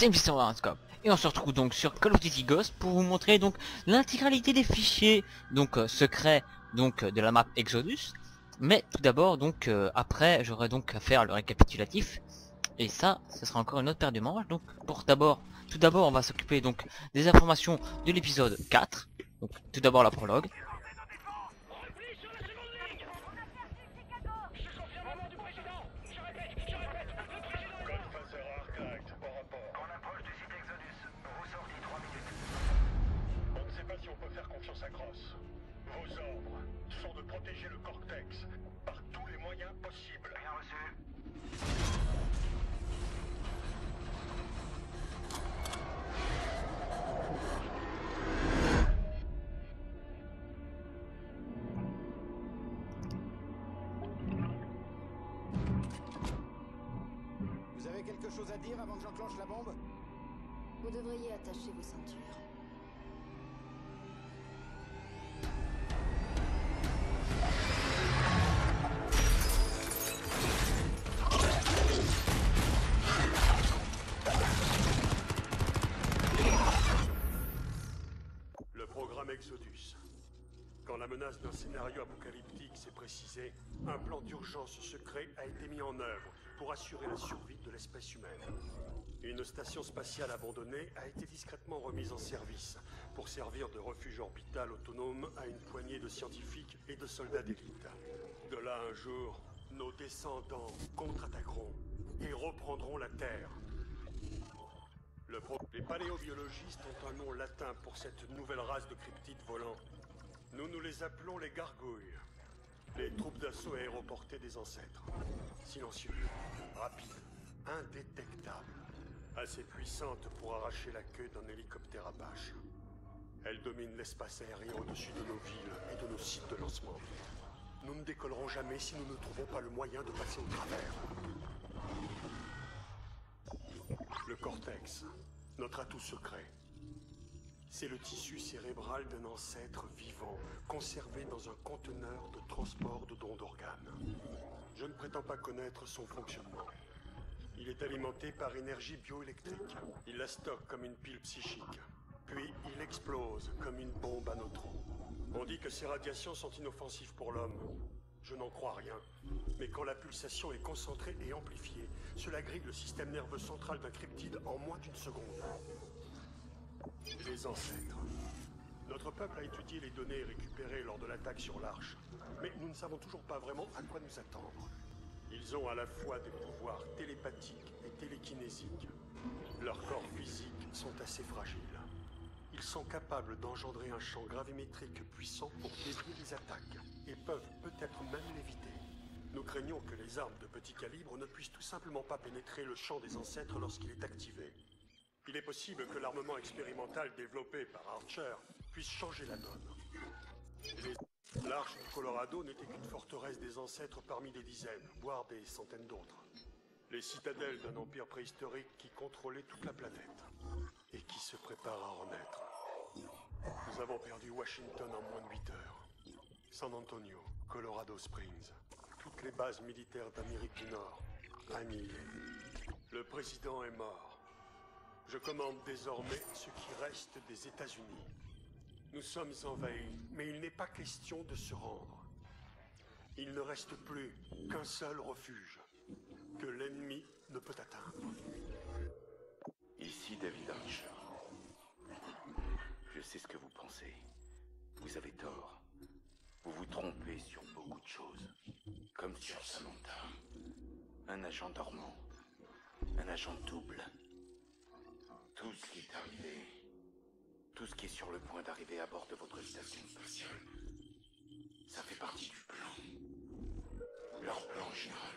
c'est. Scope et on se retrouve donc sur Call of Duty Ghost pour vous montrer donc l'intégralité des fichiers donc euh, secrets donc euh, de la map Exodus. Mais tout d'abord donc euh, après j'aurai donc à faire le récapitulatif et ça ce sera encore une autre paire de manches donc pour d'abord tout d'abord on va s'occuper donc des informations de l'épisode 4 donc tout d'abord la prologue chose à dire avant que j'enclenche la bombe Vous devriez attacher vos ceintures. Le programme Exodus. Quand la menace d'un scénario apocalyptique s'est précisée, un plan d'urgence secret a été mis en œuvre pour assurer la survie de l'espèce humaine. Une station spatiale abandonnée a été discrètement remise en service pour servir de refuge orbital autonome à une poignée de scientifiques et de soldats d'élite. De là un jour, nos descendants contre-attaqueront et reprendront la Terre. Le Les paléobiologistes ont un nom latin pour cette nouvelle race de cryptides volants. Nous nous les appelons les gargouilles. Les troupes d'assaut aéroportées des ancêtres. Silencieux, rapides, indétectables. Assez puissantes pour arracher la queue d'un hélicoptère Apache. Elles dominent l'espace aérien au-dessus de nos villes et de nos sites de lancement. Nous ne décollerons jamais si nous ne trouvons pas le moyen de passer au travers. Le cortex, notre atout secret. C'est le tissu cérébral d'un ancêtre vivant, conservé dans un conteneur de transport de dons d'organes. Je ne prétends pas connaître son fonctionnement. Il est alimenté par énergie bioélectrique. Il la stocke comme une pile psychique. Puis il explose comme une bombe à neutrons. On dit que ces radiations sont inoffensives pour l'homme. Je n'en crois rien. Mais quand la pulsation est concentrée et amplifiée, cela grille le système nerveux central d'un cryptide en moins d'une seconde. Les ancêtres. Notre peuple a étudié les données récupérées lors de l'attaque sur l'Arche, mais nous ne savons toujours pas vraiment à quoi nous attendre. Ils ont à la fois des pouvoirs télépathiques et télékinésiques. Leurs corps physiques sont assez fragiles. Ils sont capables d'engendrer un champ gravimétrique puissant pour dévier les attaques, et peuvent peut-être même l'éviter. Nous craignons que les armes de petit calibre ne puissent tout simplement pas pénétrer le champ des ancêtres lorsqu'il est activé. Il est possible que l'armement expérimental développé par Archer puisse changer la donne. L'Arche du Colorado n'était qu'une forteresse des ancêtres parmi des dizaines, voire des centaines d'autres. Les citadelles d'un empire préhistorique qui contrôlait toute la planète et qui se prépare à renaître. Nous avons perdu Washington en moins de 8 heures. San Antonio, Colorado Springs, toutes les bases militaires d'Amérique du Nord, annihilées. Le président est mort. Je commande désormais ce qui reste des États-Unis. Nous sommes envahis, mais il n'est pas question de se rendre. Il ne reste plus qu'un seul refuge, que l'ennemi ne peut atteindre. Ici David Archer. Je sais ce que vous pensez. Vous avez tort. Vous vous trompez sur beaucoup de choses. Comme sur Samantha. Un agent dormant. Un agent double. Tout ce qui est arrivé, tout ce qui est sur le point d'arriver à bord de votre station spatiale, ça fait partie du plan. Leur plan général,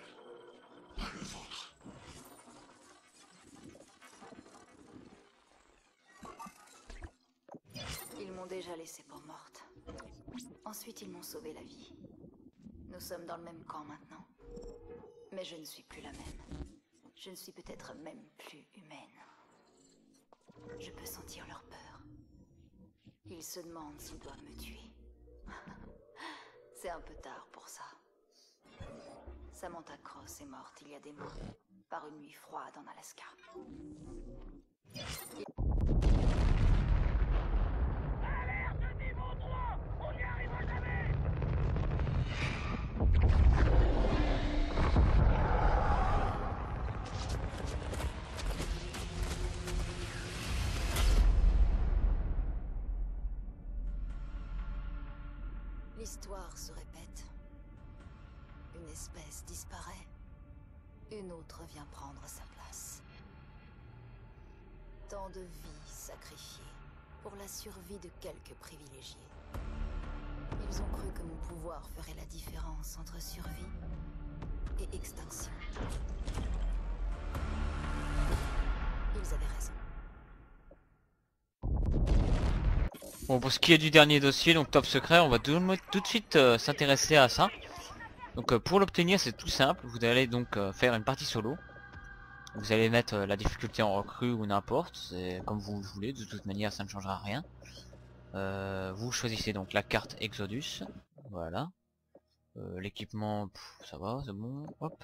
pas le vôtre. Ils m'ont déjà laissé pour morte. Ensuite, ils m'ont sauvé la vie. Nous sommes dans le même camp maintenant. Mais je ne suis plus la même. Je ne suis peut-être même plus humaine. Je peux sentir leur peur. Ils se demandent s'ils doivent me tuer. C'est un peu tard pour ça. Samantha Cross est morte il y a des mois, par une nuit froide en Alaska. Se répète. Une espèce disparaît. Une autre vient prendre sa place. Tant de vies sacrifiées pour la survie de quelques privilégiés. Ils ont cru que mon pouvoir ferait la différence entre survie et extinction. Ils avaient raison. Bon, pour ce qui est du dernier dossier, donc top secret, on va tout, de suite euh, s'intéresser à ça. Donc euh, pour l'obtenir, c'est tout simple. Vous allez donc euh, faire une partie solo. Vous allez mettre la difficulté en recrue ou n'importe, c'est comme vous voulez. De toute manière, ça ne changera rien. Vous choisissez donc la carte Exodus. Voilà. L'équipement, ça va, c'est bon. Hop.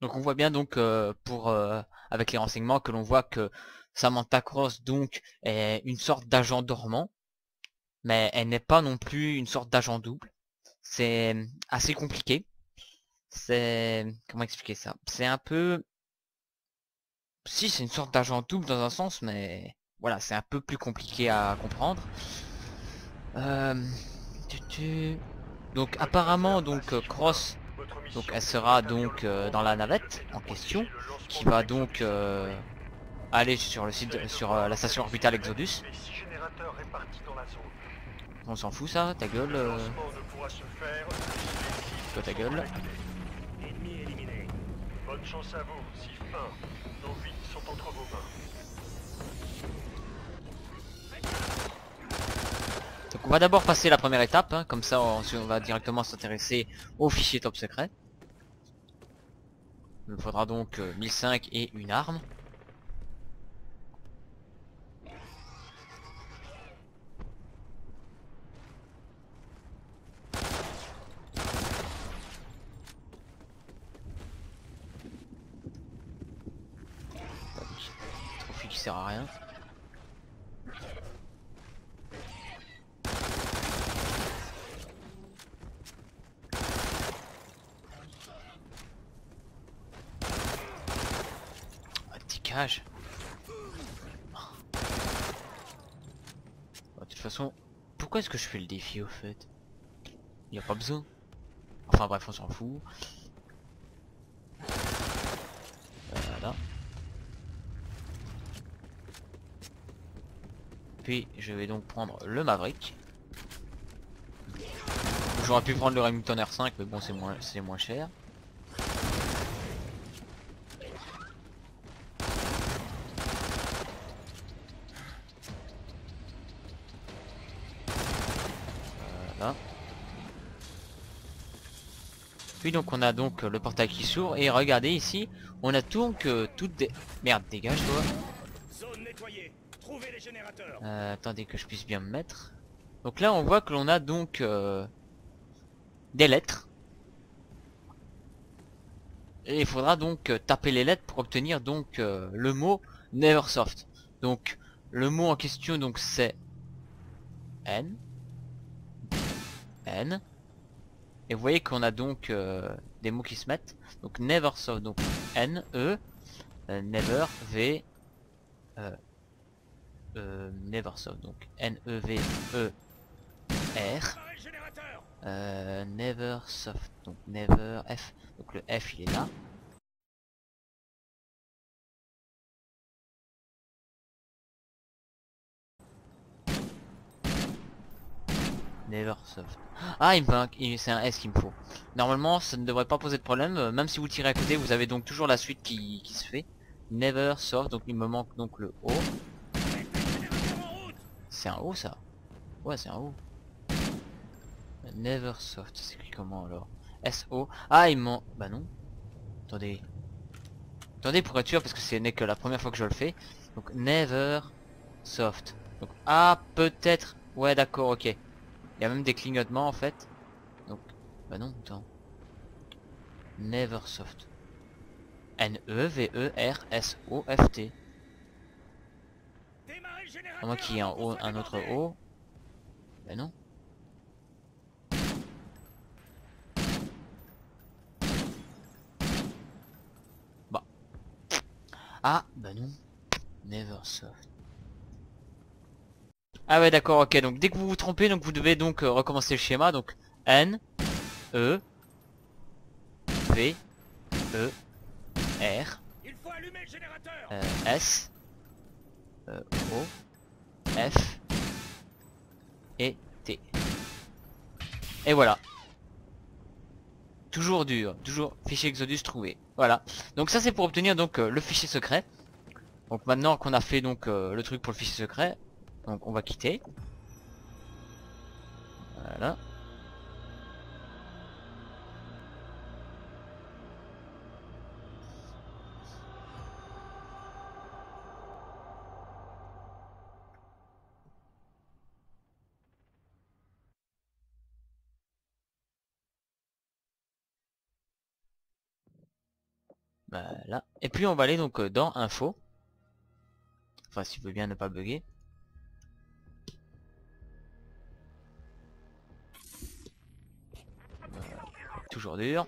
Donc on voit bien donc euh, euh, avec les renseignements que l'on voit que Samantha Cross donc est une sorte d'agent dormant, mais elle n'est pas non plus une sorte d'agent double. C'est assez compliqué. C'est comment expliquer ça? C'est un peu si c'est une sorte d'agent double dans un sens, mais voilà c'est un peu plus compliqué à comprendre. Euh, Donc apparemment donc euh, Cross donc elle sera donc euh, dans la navette en question qui va donc euh, aller sur le site sur euh, la station orbitale Exodus. On s'en fout ça, ta gueule, toi ta gueule. connectées. Ennemi éliminé. Bonne chance à vous, Sif 1. Nos vies sont entre vos mains. Donc on va d'abord passer la première étape, hein, comme ça on, on va directement s'intéresser au fichier top secret. Il me faudra donc euh, 1005 et une arme. Trophy qui sert à rien. De toute façon, pourquoi est-ce que je fais le défi au fait? Il a pas besoin. Enfin bref, on s'en fout. Voilà. Puis je vais donc prendre le Maverick. J'aurais pu prendre le Remington R5 mais bon c'est moins c'est moins cher. Voilà. Puis donc on a donc le portail qui s'ouvre et regardez ici, on a donc euh, toutes des... Merde, dégage toi. Zone nettoyée. Trouvez les générateurs. Euh, attendez que je puisse bien me mettre. Donc là on voit que l'on a donc euh, des lettres. Et il faudra donc euh, taper les lettres pour obtenir donc euh, le mot Neversoft. Donc le mot en question donc c'est N. N. Et vous voyez qu'on a donc euh, des mots qui se mettent. Donc Neversoft, donc N, E, euh, Never, V, euh, euh, Neversoft, donc N-E-V-E-R, Préparez le générateur. euh, Neversoft, donc Never, F, donc le F il est là. Neversoft. Ah, il me manque, c'est un S qu'il me faut. Normalement, ça ne devrait pas poser de problème. euh, Même si vous tirez à côté, vous avez donc toujours la suite qui, se fait. Neversoft, donc il me manque donc le O. C'est un O ça Ouais c'est un O. Neversoft, c'est écrit comment alors? S-O. Ah il ment. Bah non. Attendez. Attendez pour être sûr parce que ce n'est que la première fois que je le fais. Donc Neversoft. Donc, ah, peut-être. Ouais, d'accord, ok. Il y a même des clignotements en fait. Donc, bah non, attends. Neversoft. N-E-V-E-R-S-O-F-T. À moins qu'il y ait un, O, un autre. O. Bah non. Bah. Ah, bah non. Neversoft. Ah ouais d'accord ok donc dès que vous vous trompez donc vous devez donc euh, recommencer le schéma donc N E V E R Il faut allumer le générateur euh, S euh, O F et T. Et voilà. Toujours dur, toujours fichier Exodus trouvé. Voilà. Donc ça c'est pour obtenir donc euh, le fichier secret. Donc maintenant qu'on a fait donc le truc pour le fichier secret, donc on va quitter. Voilà. Voilà. Et puis on va aller donc euh, dans info. Enfin si vous voulez bien ne pas bugger. Toujours dur.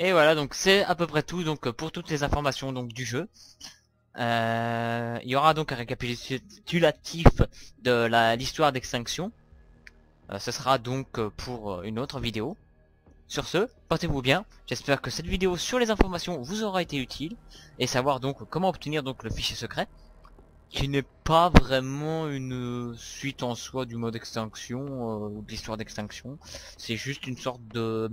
Et voilà, donc c'est à peu près tout donc euh, pour toutes les informations donc du jeu. Euh, il y aura donc un récapitulatif de l'histoire d'extinction. Euh, ce sera donc pour une autre vidéo. Sur ce, portez-vous bien. J'espère que cette vidéo sur les informations vous aura été utile et savoir donc comment obtenir donc le fichier secret, qui n'est pas vraiment une suite en soi du mode extinction ou de l'histoire d'extinction. C'est juste une sorte de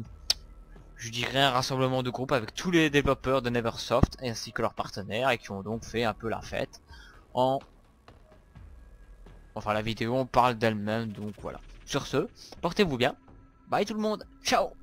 je dirais un rassemblement de groupe avec tous les développeurs de Neversoft ainsi que leurs partenaires et qui ont donc fait un peu la fête en enfin la vidéo on parle d'elle-même donc voilà. Sur ce portez-vous bien. Bye tout le monde. Ciao